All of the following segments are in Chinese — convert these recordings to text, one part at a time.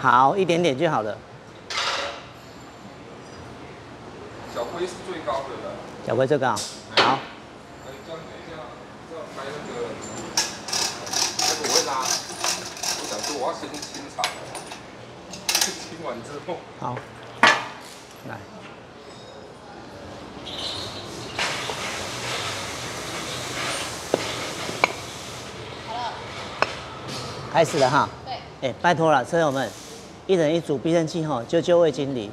好，一点点就好了。小龟是最高的了。小龟最高。好。哎，这样等一下，这样拍那个，那个我会拉。我想说我要先清场，清完之后。好。来。开始了哈，对，哎，拜托了，车友们，一人一组避震器哈，就就魏经理，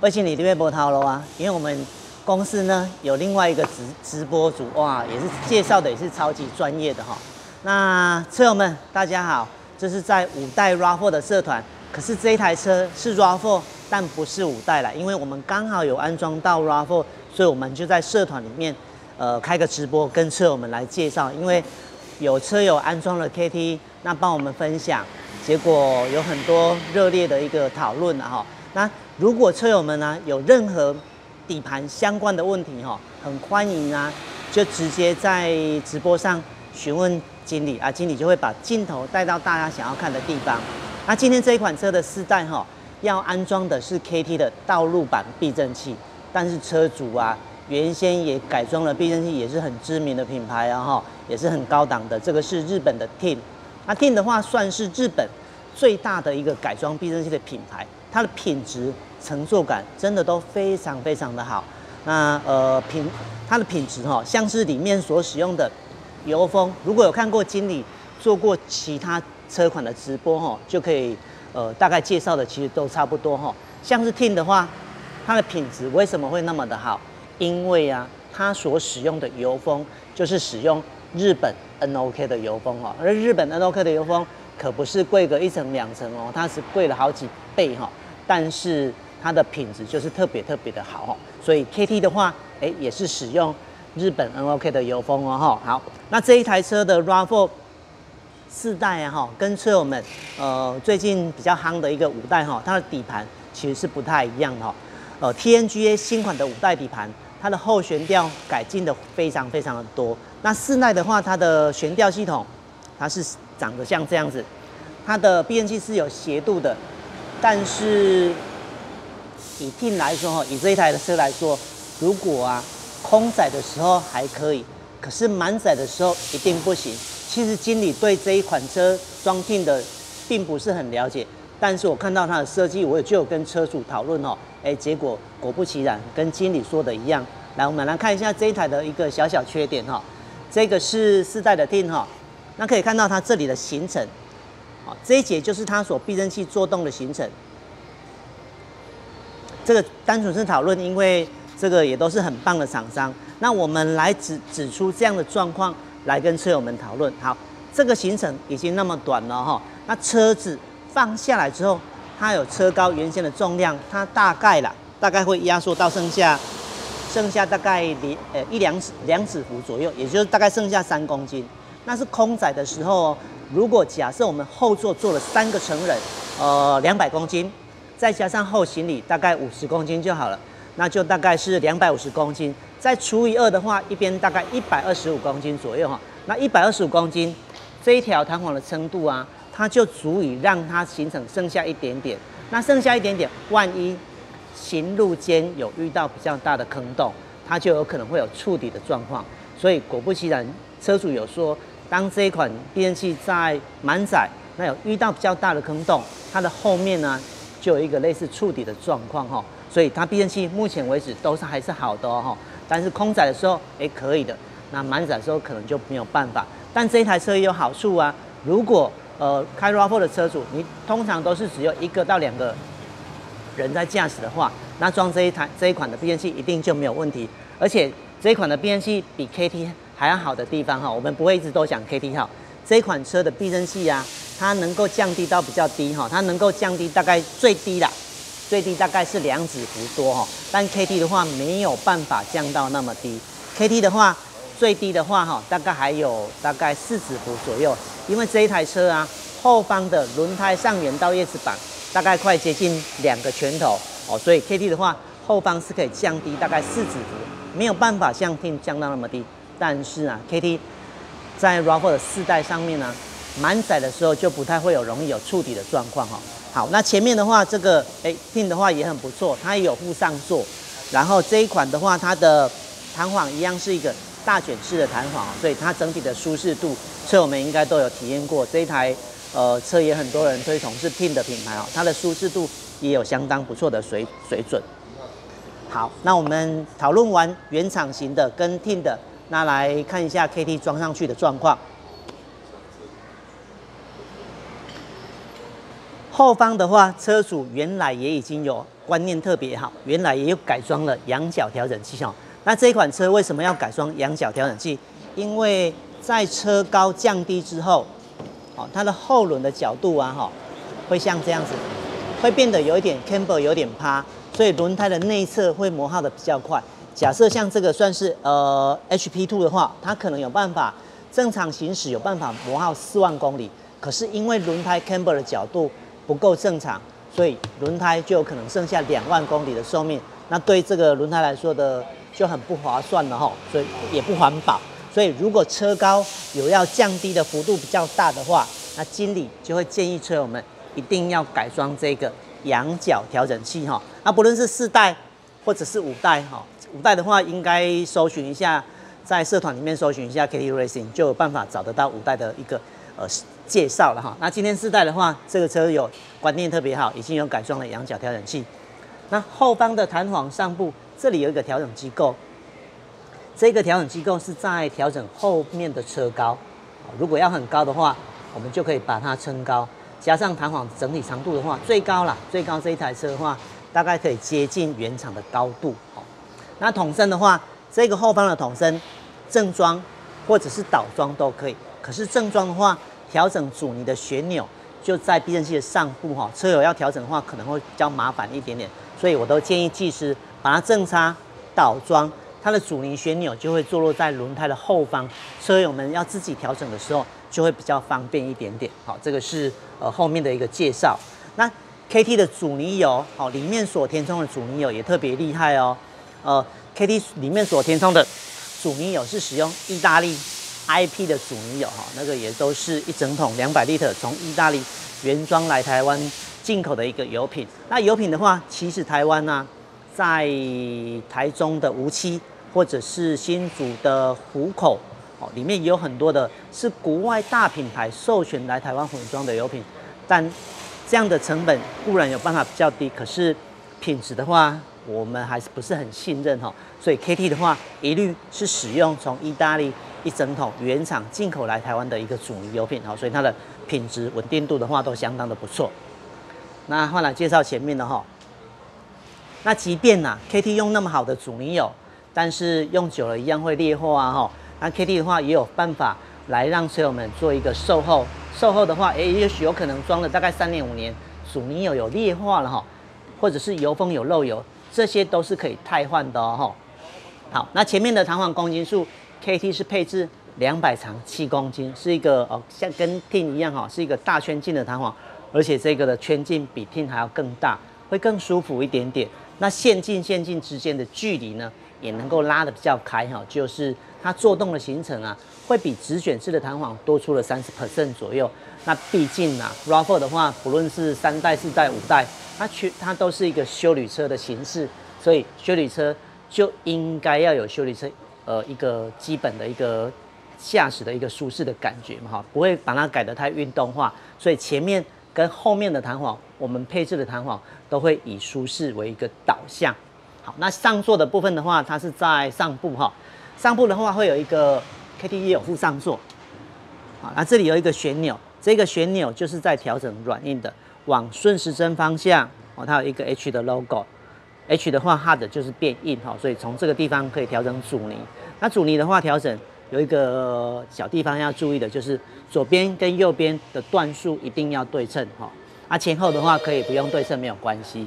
魏经理这边波涛了啊，因为我们公司呢有另外一个直直播组哇，也是介绍的也是超级专业的哈。那车友们大家好，这是在五代 RAV4 的社团，可是这一台车是 RAV4，但不是五代了，因为我们刚好有安装到 RAV4，所以我们就在社团里面呃开个直播跟车友们来介绍，因为有车友安装了 KT。那帮我们分享，结果有很多热烈的一个讨论了哈。那如果车友们呢有任何底盘相关的问题哈，很欢迎啊，就直接在直播上询问经理啊，经理就会把镜头带到大家想要看的地方。那今天这一款车的四代哈，要安装的是 KT 的道路版避震器，但是车主啊原先也改装了避震器，也是很知名的品牌啊哈，也是很高档的，这个是日本的 Team。那 t 的话算是日本最大的一个改装避震器的品牌，它的品质、乘坐感真的都非常非常的好。那呃品它的品质哈，像是里面所使用的油封，如果有看过经理做过其他车款的直播哈，就可以呃大概介绍的其实都差不多哈。像是 Tin 的话，它的品质为什么会那么的好？因为啊，它所使用的油封就是使用日本。N O K 的油封哦，而日本 N O K 的油封可不是贵个一层两层哦，它是贵了好几倍哈。但是它的品质就是特别特别的好哈。所以 K T 的话，哎，也是使用日本 N O K 的油封哦哈。好，那这一台车的 RAV4 四代啊哈，跟车友们呃最近比较夯的一个五代哈，它的底盘其实是不太一样的哈。呃，T N G A 新款的五代底盘。它的后悬吊改进的非常非常的多。那室内的话，它的悬吊系统，它是长得像这样子。它的避震器是有斜度的，但是以 T 来说哈，以这一台的车来说，如果啊空载的时候还可以，可是满载的时候一定不行。其实经理对这一款车装 T 的并不是很了解，但是我看到它的设计，我也就有跟车主讨论哦。哎，结果果不其然，跟经理说的一样。来，我们来看一下这一台的一个小小缺点哈。这个是四代的 Tin 哈，那可以看到它这里的行程，好，这一节就是它所避震器做动的行程。这个单纯是讨论，因为这个也都是很棒的厂商。那我们来指指出这样的状况，来跟车友们讨论。好，这个行程已经那么短了哈，那车子放下来之后。它有车高原先的重量，它大概啦，大概会压缩到剩下，剩下大概两呃一两指两指幅左右，也就是大概剩下三公斤。那是空载的时候，如果假设我们后座坐了三个成人，呃两百公斤，再加上后行李大概五十公斤就好了，那就大概是两百五十公斤，再除以二的话，一边大概一百二十五公斤左右哈。那一百二十五公斤，这一条弹簧的撑度啊。它就足以让它形成剩下一点点，那剩下一点点，万一行路间有遇到比较大的坑洞，它就有可能会有触底的状况。所以果不其然，车主有说，当这一款避震器在满载，那有遇到比较大的坑洞，它的后面呢就有一个类似触底的状况哈。所以它避震器目前为止都是还是好的哦但是空载的时候，哎可以的，那满载的时候可能就没有办法。但这一台车也有好处啊，如果呃，开 RAV4 的车主，你通常都是只有一个到两个人在驾驶的话，那装这一台这一款的避震器一定就没有问题。而且这一款的避震器比 KT 还要好的地方哈，我们不会一直都讲 KT 好。这一款车的避震器啊，它能够降低到比较低哈，它能够降低大概最低啦，最低大概是两指幅多哈。但 KT 的话没有办法降到那么低，KT 的话最低的话哈，大概还有大概四指幅左右。因为这一台车啊，后方的轮胎上缘到叶子板大概快接近两个拳头哦，所以 KT 的话后方是可以降低大概四指幅，没有办法像 T 降到那么低。但是啊，KT 在 RAV4 的四代上面呢，满载的时候就不太会有容易有触底的状况哈。好，那前面的话，这个哎 Tin 的话也很不错，它也有附上座，然后这一款的话，它的弹簧一样是一个大卷式的弹簧，所以它整体的舒适度，车友们应该都有体验过。这一台呃车也很多人推崇是 Tin 的品牌哦，它的舒适度也有相当不错的水水准。好，那我们讨论完原厂型的跟 Tin 的，那来看一下 KT 装上去的状况。后方的话，车主原来也已经有观念特别好，原来也有改装了仰角调整器哦。那这款车为什么要改装仰角调整器？因为在车高降低之后，它的后轮的角度啊，哈，会像这样子，会变得有一点 camber，有点趴，所以轮胎的内侧会磨耗的比较快。假设像这个算是呃 HP Two 的话，它可能有办法正常行驶，有办法磨耗四万公里。可是因为轮胎 camber 的角度，不够正常，所以轮胎就有可能剩下两万公里的寿命，那对这个轮胎来说的就很不划算了哈，所以也不环保。所以如果车高有要降低的幅度比较大的话，那经理就会建议车友们一定要改装这个仰角调整器哈。那不论是四代或者是五代哈，五代的话应该搜寻一下，在社团里面搜寻一下 KT Racing 就有办法找得到五代的一个呃。介绍了哈，那今天四代的话，这个车有观念特别好，已经有改装了仰角调整器。那后方的弹簧上部这里有一个调整机构，这个调整机构是在调整后面的车高。如果要很高的话，我们就可以把它撑高，加上弹簧整体长度的话，最高了，最高这一台车的话，大概可以接近原厂的高度。那筒身的话，这个后方的筒身正装或者是倒装都可以，可是正装的话。调整阻尼的旋钮就在避震器的上部哈，车友要调整的话可能会比较麻烦一点点，所以我都建议技师把它正插倒装，它的阻尼旋钮就会坐落在轮胎的后方，车友们要自己调整的时候就会比较方便一点点。好，这个是呃后面的一个介绍。那 KT 的阻尼油，好，里面所填充的阻尼油也特别厉害哦。呃，KT 里面所填充的阻尼油是使用意大利。I P 的阻尼油哈，那个也都是一整桶两百 l 从意大利原装来台湾进口的一个油品。那油品的话，其实台湾呢，在台中的无锡或者是新竹的湖口哦，里面有很多的是国外大品牌授权来台湾混装的油品，但这样的成本固然有办法比较低，可是品质的话，我们还是不是很信任哈。所以 K T 的话，一律是使用从意大利。一整桶原厂进口来台湾的一个主力油品，好，所以它的品质稳定度的话都相当的不错。那换来介绍前面的哈，那即便呐 KT 用那么好的阻尼油，但是用久了一样会裂货啊哈。那 KT 的话也有办法来让车友们做一个售后，售后的话，诶，也许有可能装了大概三年五年，阻尼油有裂化了哈，或者是油封有漏油，这些都是可以汰换的哦哈。好，那前面的弹簧公斤数。KT 是配置两百长七公斤，是一个哦，像跟 Tin 一样哈，是一个大圈径的弹簧，而且这个的圈径比 Tin 还要更大，会更舒服一点点。那线径线径之间的距离呢，也能够拉得比较开哈，就是它做动的行程啊，会比直卷式的弹簧多出了三十 percent 左右。那毕竟啊，RAV4 的话，不论是三代、四代、五代，它全它都是一个修理车的形式，所以修理车就应该要有修理车。呃，一个基本的一个驾驶的一个舒适的感觉嘛，哈，不会把它改得太运动化，所以前面跟后面的弹簧，我们配置的弹簧都会以舒适为一个导向。好，那上座的部分的话，它是在上部哈，上部的话会有一个 K T E 有副上座，好，那这里有一个旋钮，这个旋钮就是在调整软硬的，往顺时针方向，哦，它有一个 H 的 logo。H 的话，hard 就是变硬哈，所以从这个地方可以调整阻尼。那阻尼的话，调整有一个小地方要注意的，就是左边跟右边的段数一定要对称哈。啊，前后的话可以不用对称，没有关系。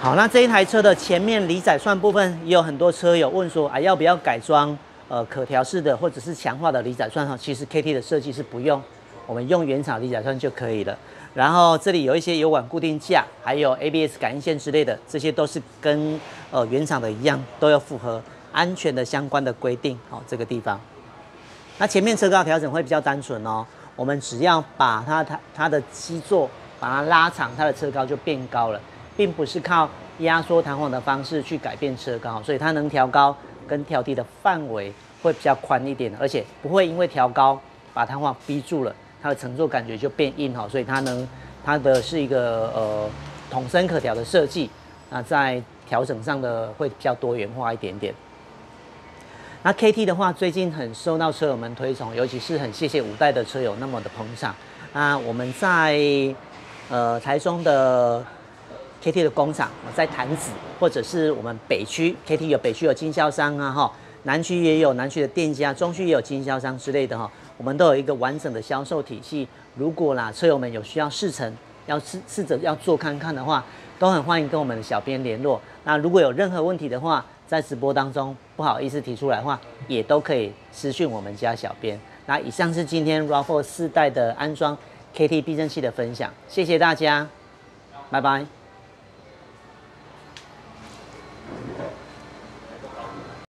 好，那这一台车的前面离载算部分，也有很多车友问说，啊，要不要改装呃可调式的或者是强化的离载算哈？其实 KT 的设计是不用，我们用原厂离载算就可以了。然后这里有一些油管固定架，还有 ABS 感应线之类的，这些都是跟呃原厂的一样，都要符合安全的相关的规定。好，这个地方。那前面车高调整会比较单纯哦，我们只要把它它它的基座把它拉长，它的车高就变高了，并不是靠压缩弹簧的方式去改变车高，所以它能调高跟调低的范围会比较宽一点，而且不会因为调高把弹簧逼住了，它的乘坐感觉就变硬哈，所以它能它的是一个呃筒身可调的设计，那在调整上的会比较多元化一点点。那 KT 的话，最近很受到车友们推崇，尤其是很谢谢五代的车友那么的捧场。那我们在呃台中的 KT 的工厂，在潭子或者是我们北区 KT 有北区有经销商啊哈，南区也有南区的店家，中区也有经销商之类的哈，我们都有一个完整的销售体系。如果啦车友们有需要试乘，要试试着要做看看的话，都很欢迎跟我们的小编联络。那如果有任何问题的话，在直播当中不好意思提出来的话，也都可以私讯我们家小编。那以上是今天 RAV4 四代的安装 KT 避震器的分享，谢谢大家，拜拜。